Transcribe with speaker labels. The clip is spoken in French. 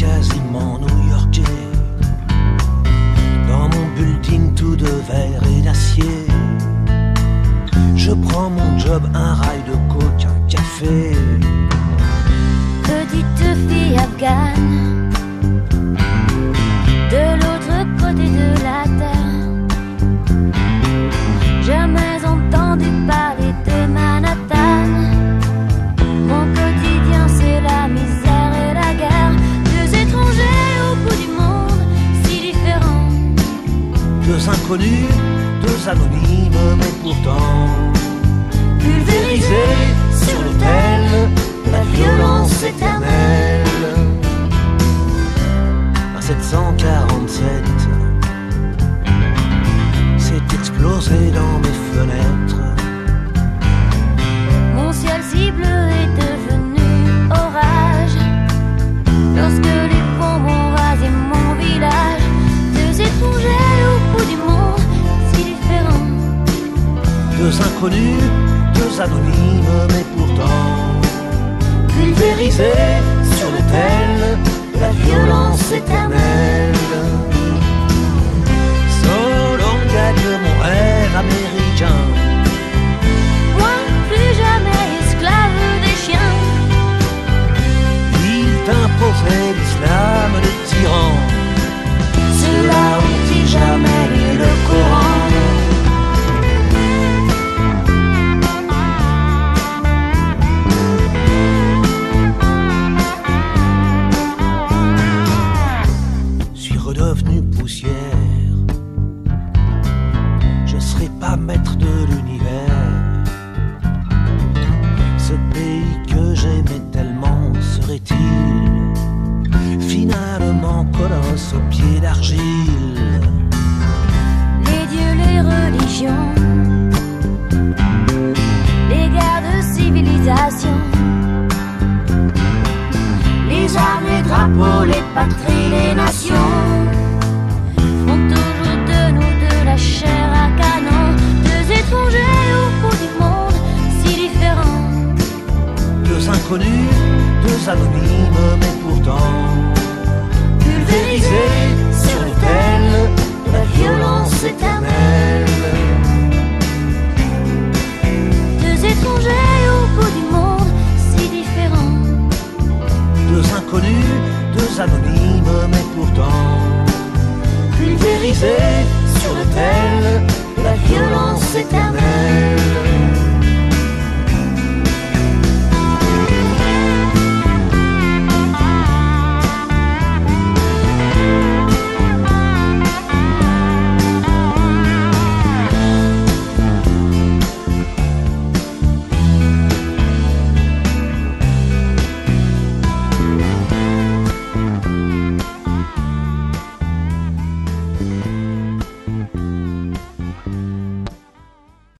Speaker 1: quasiment new-yorkais. Dans mon building tout de verre et d'acier,
Speaker 2: je prends mon job, un rail de coke, un café. Petite fille afghane Deux
Speaker 1: inconnus, deux anonymes, mais pourtant pulvérisés sur l'autel inconnus, deux anonymes, mais pourtant pulvérisés sur l'autel de la violence éternelle. Solon gagne mon rêve américain. Maître de l'univers. Ce pays que j'aimais tellement serait-il finalement colosse aux pieds d'argile?
Speaker 2: Les dieux, les religions, les guerres de civilisation, les armes, les drapeaux, les patries, les nations
Speaker 1: inconnus, deux anonymes, mais pourtant pulvérisés sur l'autel de la violence éternelle.
Speaker 2: Deux étrangers au bout du monde, si différents.
Speaker 1: Deux inconnus, deux anonymes, mais pourtant pulvérisés sur l'autel de la violence éternelle.